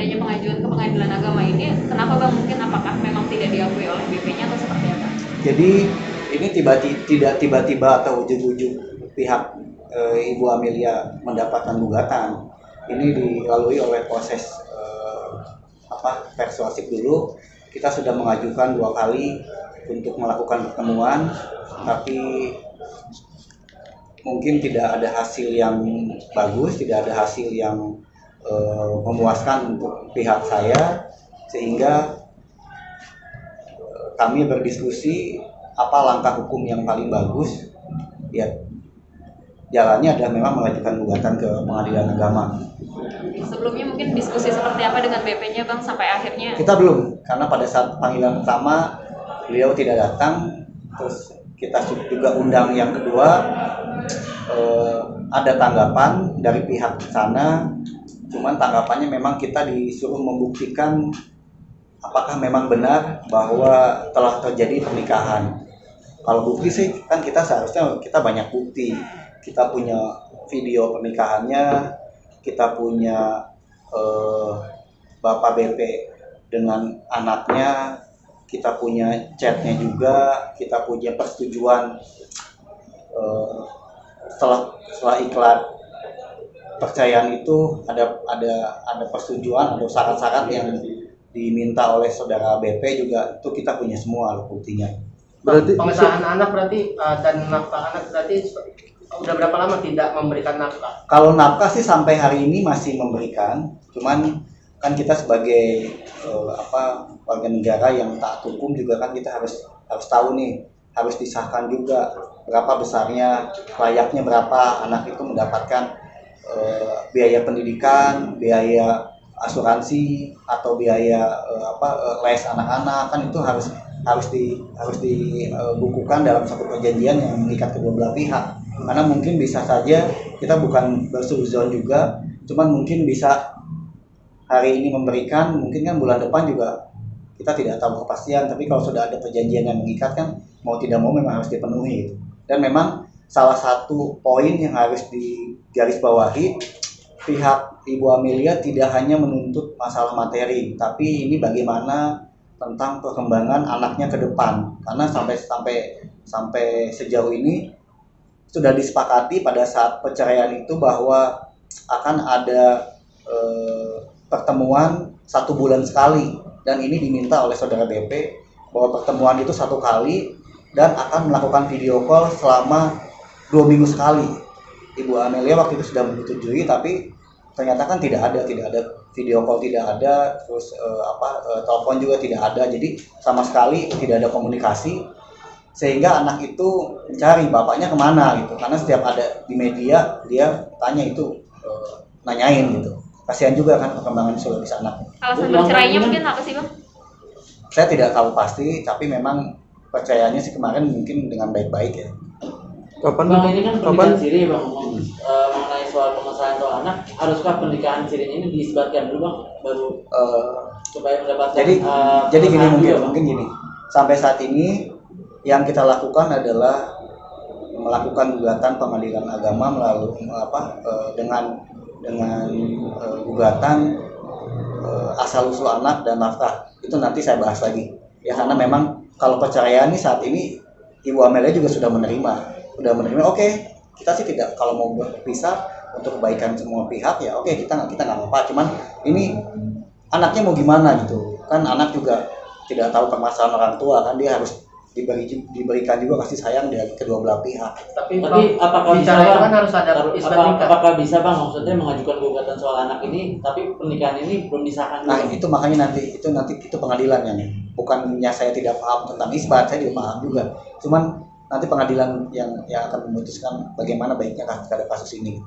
adanya pengajuan ke pengadilan agama ini kenapa bang mungkin apakah memang tidak diakui oleh BP-nya atau seperti apa? Jadi ini tiba-tiba tidak tiba-tiba atau ujung-ujung pihak e, Ibu Amelia mendapatkan gugatan. Ini dilalui oleh proses e, apa persuasif dulu. Kita sudah mengajukan dua kali untuk melakukan pertemuan, tapi mungkin tidak ada hasil yang bagus, tidak ada hasil yang uh, memuaskan untuk pihak saya, sehingga uh, kami berdiskusi apa langkah hukum yang paling bagus. Ya, jalannya adalah memang mengajukan gugatan ke pengadilan agama. Sebelumnya mungkin diskusi seperti apa dengan BP-nya bang sampai akhirnya? Kita belum, karena pada saat panggilan pertama beliau tidak datang, terus kita juga undang yang kedua eh, ada tanggapan dari pihak sana cuman tanggapannya memang kita disuruh membuktikan apakah memang benar bahwa telah terjadi pernikahan. Kalau bukti sih kan kita seharusnya kita banyak bukti. Kita punya video pernikahannya kita punya eh, bapak BP dengan anaknya kita punya chatnya juga kita punya persetujuan uh, setelah setelah iklan percayaan itu ada ada ada persetujuan ada syarat-syarat yang diminta oleh saudara BP juga itu kita punya semua loh buktinya. Berarti pengesahan anak berarti uh, dan nafkah anak berarti udah berapa lama tidak memberikan nafkah? Kalau nafkah sih sampai hari ini masih memberikan cuman kan kita sebagai uh, apa warga negara yang tak hukum juga kan kita harus harus tahu nih harus disahkan juga berapa besarnya layaknya berapa anak itu mendapatkan uh, biaya pendidikan biaya asuransi atau biaya uh, apa uh, les anak-anak kan itu harus harus di harus dibukukan dalam satu perjanjian yang mengikat kedua belah pihak. Karena mungkin bisa saja kita bukan bersuzon juga cuman mungkin bisa hari ini memberikan mungkin kan bulan depan juga kita tidak tahu kepastian tapi kalau sudah ada perjanjian yang mengikat kan mau tidak mau memang harus dipenuhi. Dan memang salah satu poin yang harus digarisbawahi pihak Ibu Amelia tidak hanya menuntut masalah materi tapi ini bagaimana tentang perkembangan anaknya ke depan. Karena sampai sampai sampai sejauh ini sudah disepakati pada saat perceraian itu bahwa akan ada eh, pertemuan satu bulan sekali. Dan ini diminta oleh saudara BP bahwa pertemuan itu satu kali dan akan melakukan video call selama dua minggu sekali. Ibu Amelia waktu itu sudah menyetujui tapi ternyata kan tidak ada, tidak ada video call tidak ada, terus uh, apa uh, telepon juga tidak ada, jadi sama sekali tidak ada komunikasi sehingga anak itu mencari bapaknya ke mana gitu karena setiap ada di media dia tanya itu uh, nanyain gitu kasihan juga kan perkembangan psikologis anak. Alasan bercerainya mungkin apa sih bang? Saya tidak tahu pasti, tapi memang percayanya sih kemarin mungkin dengan baik-baik ya. Kapan? Bang ini kan pernikahan siri bang. Ngomong uh, mengenai soal pengesahan soal anak, haruskah pernikahan siri ini disebarkan dulu bang? Baru uh, supaya mendapatkan jadi uh, jadi gini mungkin bang? mungkin gini. Sampai saat ini yang kita lakukan adalah melakukan gugatan pengadilan agama melalui apa uh, dengan dengan uh, gugatan uh, asal usul anak dan nafkah itu nanti saya bahas lagi. Ya karena memang kalau perceraian ini saat ini ibu Amelia juga sudah menerima sudah menerima oke. Okay, kita sih tidak kalau mau berpisah untuk kebaikan semua pihak ya oke okay, kita kita nggak apa-apa. Cuman ini anaknya mau gimana gitu? Kan anak juga tidak tahu permasalahan orang tua kan dia harus diberi diberikan juga kasih sayang dari kedua belah pihak. Tapi, tapi apakah bisa bang, kan harus ada apa, apakah bisa bang? Maksudnya mengajukan gugatan soal anak ini tapi pernikahan ini belum disahkan Nah itu makanya nanti itu nanti itu pengadilannya. Nih. Bukannya saya tidak paham tentang isbat, saya juga paham juga. Cuman nanti pengadilan yang yang akan memutuskan bagaimana baiknya terhadap kasus ini.